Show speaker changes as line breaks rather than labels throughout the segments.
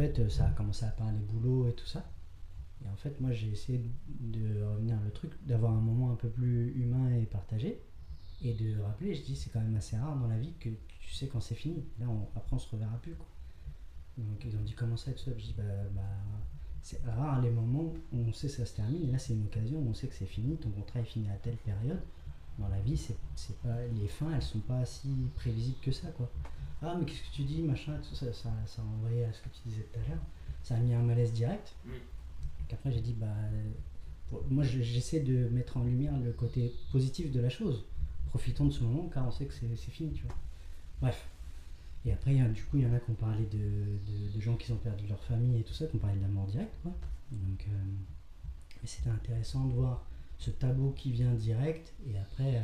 fait, ça a commencé à parler boulot et tout ça. Et en fait, moi, j'ai essayé de revenir le truc, d'avoir un moment un peu plus humain et partagé. Et de rappeler, je dis, c'est quand même assez rare dans la vie que tu sais quand c'est fini. Là, on, après, on se reverra plus. Quoi. Donc, ils ont dit, comment ça, et tout ça. Je dis, bah, bah c'est rare les moments où on sait que ça se termine. Là, c'est une occasion où on sait que c'est fini, ton contrat est fini à telle période. Dans la vie, c'est pas, les fins, elles sont pas si prévisibles que ça. quoi. Ah, mais qu'est-ce que tu dis, machin, tout ça, ça, ça a envoyé à ce que tu disais tout à l'heure. Ça a mis un malaise direct. Mm. Après, j'ai dit, bah, moi, j'essaie de mettre en lumière le côté positif de la chose. Profitons de ce moment car on sait que c'est fini, tu vois. Bref. Et après, du coup, il y en a qui ont parlé de, de, gens qui ont perdu leur famille et tout ça, qui ont parlé de la mort directe, quoi. Donc, euh, c'était intéressant de voir ce tableau qui vient direct et après euh,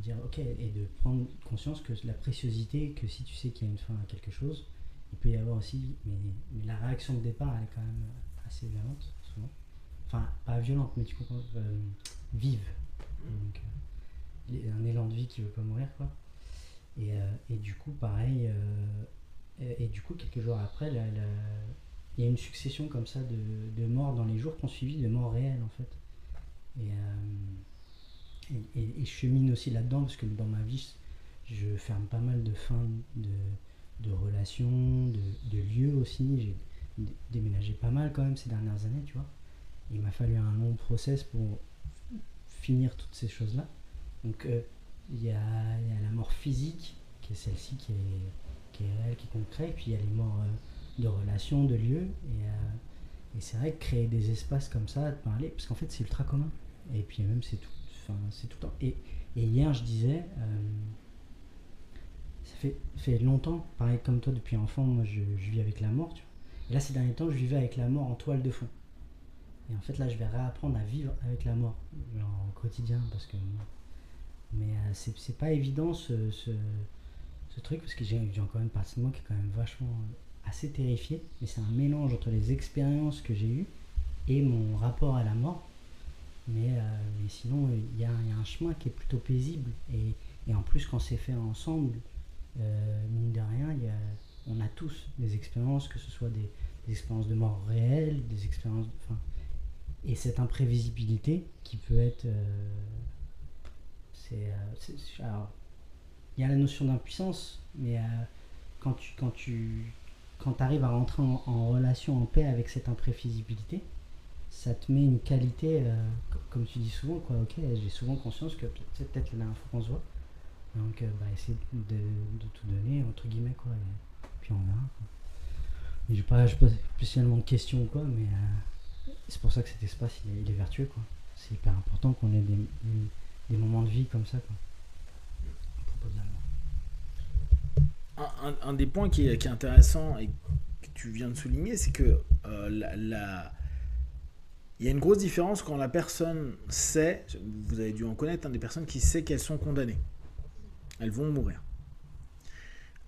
dire ok et de prendre conscience que la préciosité que si tu sais qu'il y a une fin à quelque chose il peut y avoir aussi mais, mais la réaction de départ elle est quand même assez violente Enfin, pas violente, mais tu comprends, euh, vive. Donc, euh, un élan de vie qui veut pas mourir, quoi. Et, euh, et du coup, pareil, et, du coup, quelques jours après, il y a une succession comme ça de, de morts dans les jours qu'on suivi, de morts réelles, en fait. Et, et, je chemine aussi là-dedans, parce que dans ma vie, je ferme pas mal de fins de, relations, de, lieux aussi. J'ai déménagé pas mal quand même ces dernières années, tu vois. Il m'a fallu un long process pour finir toutes ces choses-là. Donc euh, il y, a, la mort physique, qui est celle-ci qui est, réelle, qui est concrète, puis il y a les morts euh, de relations, de lieux. Et, euh, et c'est vrai que créer des espaces comme ça, de parler, parce qu'en fait c'est ultra commun. Et puis même c'est tout, c'est tout le temps. Et, hier je disais, ça fait, longtemps, pareil comme toi depuis enfant, moi je, vis avec la mort. Et là, ces derniers temps, je vivais avec la mort en toile de fond. Et en fait, là, je vais réapprendre à vivre avec la mort, au quotidien, parce que. Mais euh, c'est pas évident ce, ce, truc, parce que j'ai encore une partie de moi qui est quand même vachement euh, assez terrifiée. Mais c'est un mélange entre les expériences que j'ai eues et mon rapport à la mort. Mais, euh, mais sinon, il y, a un chemin qui est plutôt paisible. Et, en plus, quand c'est fait ensemble, mine de rien, on a tous des expériences, que ce soit des, expériences de mort réelles, des expériences. Et cette imprévisibilité qui peut être. Euh, euh, il y a la notion d'impuissance, mais euh, quand tu quand tu quand arrives à rentrer en, relation en paix avec cette imprévisibilité, ça te met une qualité, comme tu dis souvent, quoi. Ok, j'ai souvent conscience que peut-être la dernière fois qu'on se voit, donc bah, essayer de, tout donner entre guillemets quoi on verra. pas, pas spécialement de questions quoi, mais euh, c'est pour ça que cet espace il est, vertueux quoi. C'est hyper important qu'on ait des, moments de vie comme ça quoi.
Un, des points qui est, qui est, intéressant et que tu viens de souligner, c'est que euh, la, il y a une grosse différence quand la personne sait, vous avez dû en connaître, hein, des personnes qui sait qu'elles sont condamnées. Elles vont mourir.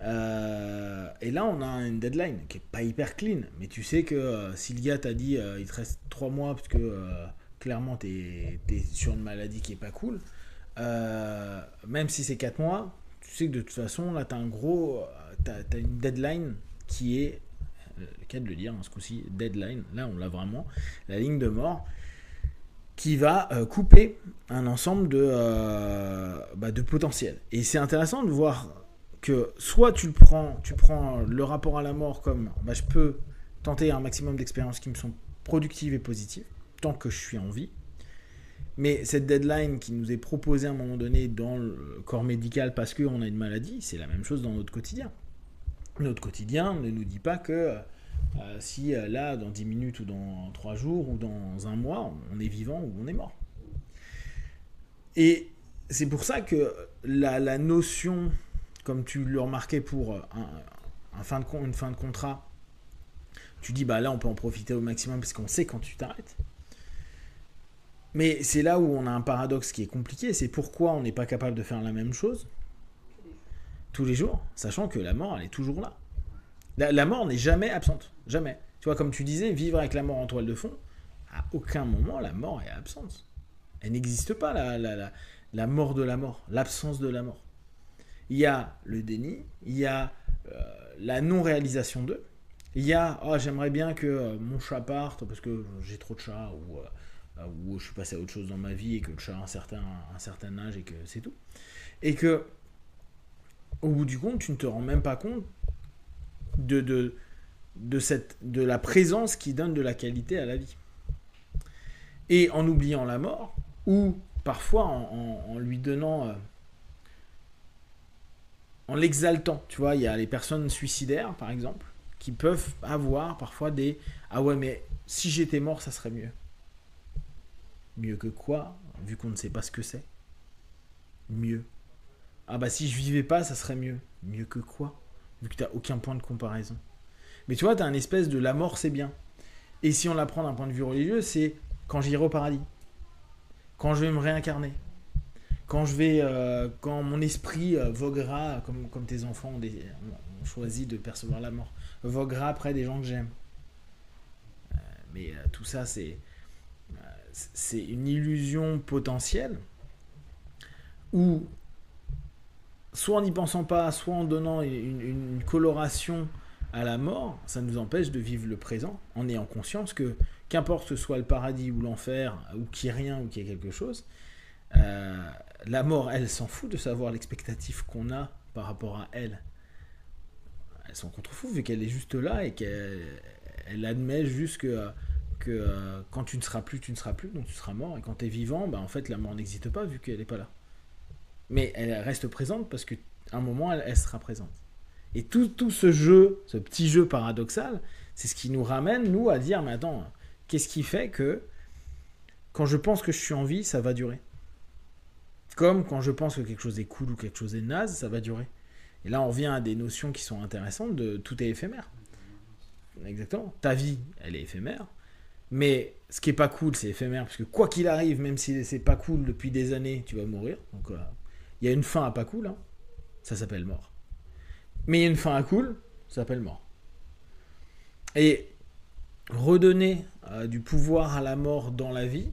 Euh, et là, on a une deadline qui est pas hyper clean, mais tu sais que euh, si le gars t'a dit euh, il te reste 3 mois parce que clairement tu es, sur une maladie qui est pas cool, même si c'est 4 mois, tu sais que de toute façon, là, tu un gros. Tu as, une deadline qui est. Le cas de le dire, hein, ce coup-ci, deadline, là, on l'a vraiment, la ligne de mort qui va couper un ensemble de, bah, de potentiel. Et c'est intéressant de voir que soit tu le prends, tu prends le rapport à la mort comme bah, je peux tenter un maximum d'expériences qui me sont productives et positives, tant que je suis en vie. Mais cette deadline qui nous est proposée à un moment donné dans le corps médical parce qu'on a une maladie, c'est la même chose dans notre quotidien. Notre quotidien ne nous dit pas que euh, si euh, là, dans 10 minutes ou dans 3 jours ou dans un mois, on est vivant ou on est mort. Et c'est pour ça que la, notion comme tu le remarquais pour euh, fin de, une fin de contrat, tu dis bah là on peut en profiter au maximum parce qu'on sait quand tu t'arrêtes. Mais c'est là où on a un paradoxe qui est compliqué, c'est pourquoi on n'est pas capable de faire la même chose tous les jours, sachant que la mort elle est toujours là. La, mort n'est jamais absente, jamais. Tu vois, comme tu disais, vivre avec la mort en toile de fond, à aucun moment la mort est absente. Elle n'existe pas, la, la, mort de la mort, l'absence de la mort il y a le déni, il y a euh, la non-réalisation d'eux, Il y a, oh, j'aimerais bien que euh, mon chat parte parce que j'ai trop de chats ou, euh, ou je suis passé à autre chose dans ma vie et que le chat a un certain âge et que c'est tout. Et que, au bout du compte, tu ne te rends même pas compte de, de, de, cette, de la présence qui donne de la qualité à la vie. Et en oubliant la mort, ou parfois en, lui donnant... Euh, en l'exaltant, tu vois, il y a les personnes suicidaires, par exemple, qui peuvent avoir parfois des ah ouais mais si j'étais mort ça serait mieux mieux que quoi vu qu'on ne sait pas ce que c'est? Mieux ah bah si je vivais pas ça serait mieux. Mieux que quoi? Vu que tu n'as aucun point de comparaison. Mais tu vois tu as un espèce de la mort c'est bien. Et si on la prend d'un point de vue religieux c'est quand j'irai au paradis. Quand je vais me réincarner. Quand je vais euh, quand mon esprit euh, voguera comme, tes enfants ont, choisi de percevoir la mort voguera après des gens que j'aime. Euh, mais tout ça, c'est c'est une illusion potentielle où, soit en n'y pensant pas, soit en donnant une, coloration à la mort, ça nous empêche de vivre le présent en ayant conscience que qu'importe ce soit le paradis ou l'enfer, ou qu'il y ait rien ou qu'il y ait quelque chose, euh, la mort, elle s'en fout de savoir l'expectative qu'on a par rapport à elle elle s'en contrefou vu qu'elle est juste là et qu'elle elle admet juste que, que euh, quand tu ne seras plus, tu ne seras plus, donc tu seras mort. Et quand tu es vivant, bah, en fait, la mort n'existe pas vu qu'elle n'est pas là. Mais elle reste présente parce qu'à un moment, elle, sera présente. Et tout, tout ce jeu, ce petit jeu paradoxal, c'est ce qui nous ramène, nous, à dire, mais attends, qu'est-ce qui fait que quand je pense que je suis en vie, ça va durer? Comme quand je pense que quelque chose est cool ou quelque chose est naze, ça va durer. Et là, on revient à des notions qui sont intéressantes de tout est éphémère. Exactement. Ta vie, elle est éphémère. Mais ce qui est pas cool, c'est éphémère. Parce que quoi qu'il arrive, même si c'est pas cool depuis des années, tu vas mourir. Donc il y a une fin à pas cool. Hein. Ça s'appelle mort. Mais il y a une fin à cool, ça s'appelle mort. Et redonner euh, du pouvoir à la mort dans la vie,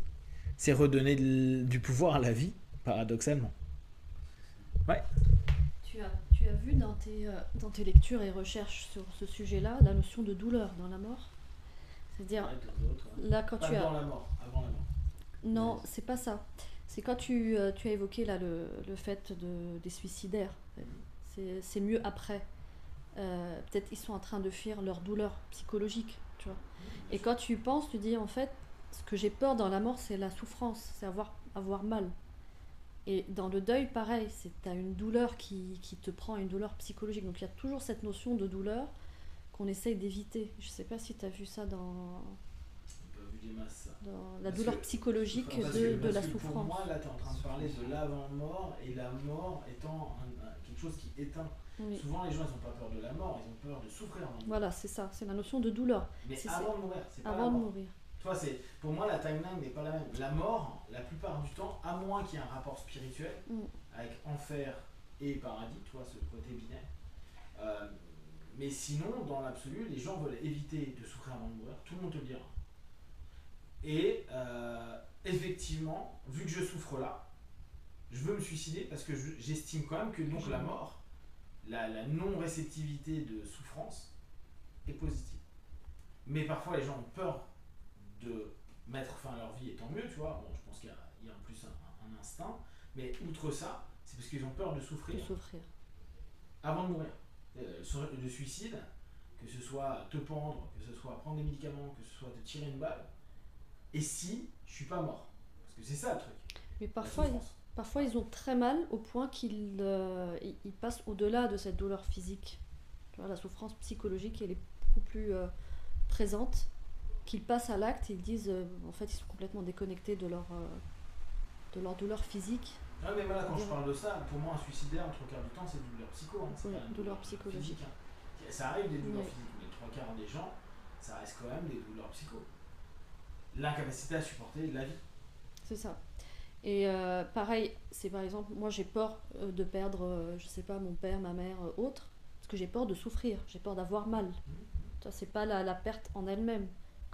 c'est redonner du pouvoir à la vie, paradoxalement. Ouais
tu as vu dans tes, euh, dans tes lectures et recherches sur ce sujet-là la notion de douleur dans la mort? C'est-à-dire, là, quand tu as.
Avant la mort, avant la mort.
Non, c'est pas ça. C'est quand tu, euh, tu, as évoqué là, le, le fait de, des suicidaires. C'est mieux après. Euh, Peut-être ils sont en train de fuir leur douleur psychologique. Tu vois. Et quand tu penses, tu dis en fait, ce que j'ai peur dans la mort, c'est la souffrance, c'est avoir, avoir mal. Et dans le deuil, pareil, c'est as une douleur qui, qui, te prend, une douleur psychologique. Donc il y a toujours cette notion de douleur qu'on essaye d'éviter. Je sais pas si tu as vu ça dans, dans la parce douleur que, psychologique de,
que,
de la souffrance. Pour
moi, là, tu es en train de parler de l'avant-mort et la mort étant un, un, quelque chose qui éteint. Oui. Souvent, les gens, ils n'ont pas peur de la mort, ils ont peur de souffrir.
Voilà, c'est ça, c'est la notion de douleur.
Mais avant de mourir, c'est pas
Avant de mourir
c'est pour moi la timeline n'est pas la même. La mort, la plupart du temps, à moins qu'il y ait un rapport spirituel mm. avec enfer et paradis, toi, ce côté binaire. Euh, mais sinon, dans l'absolu, les gens veulent éviter de souffrir avant de mourir. Tout le monde te le dira. Et euh, effectivement, vu que je souffre là, je veux me suicider parce que j'estime quand même que donc la mort, la, la non-réceptivité de souffrance est positive. Mais parfois, les gens ont peur de mettre fin à leur vie, et tant mieux, tu vois. Bon, je pense qu'il y, y, a en plus un, un, instinct. Mais outre ça, c'est parce qu'ils ont peur de souffrir.
De souffrir.
Avant de mourir. Euh, le suicide, que ce soit te pendre, que ce soit prendre des médicaments, que ce soit te tirer une balle. Et si je suis pas mort? Parce que c'est ça le truc.
Mais parfois, ils, parfois ils ont très mal au point qu'ils euh, ils passent au-delà de cette douleur physique. Tu vois, la souffrance psychologique, elle est beaucoup plus euh, présente qu'ils passent à l'acte, ils disent euh, en fait ils sont complètement déconnectés de leur, de leur douleur physique.
Ah mais voilà, quand je parle de ça, pour moi un suicidaire, en trois quarts du temps, c'est une douleur psycho. Hein,
oui, une douleur, douleur psychologique.
Physique, hein. Ça arrive des douleurs oui. physiques, mais trois quarts des gens, ça reste quand même des douleurs psycho. L'incapacité à supporter la vie.
C'est ça. Et euh, pareil, c'est par exemple, moi j'ai peur euh, de perdre, euh, je sais pas, mon père, ma mère, autre, parce que j'ai peur de souffrir, j'ai peur d'avoir mal. Mmh. Ça, c'est pas la, la perte en elle-même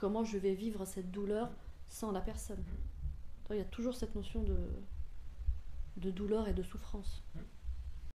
comment je vais vivre cette douleur sans la personne? Il y a toujours cette notion de, de douleur et de souffrance.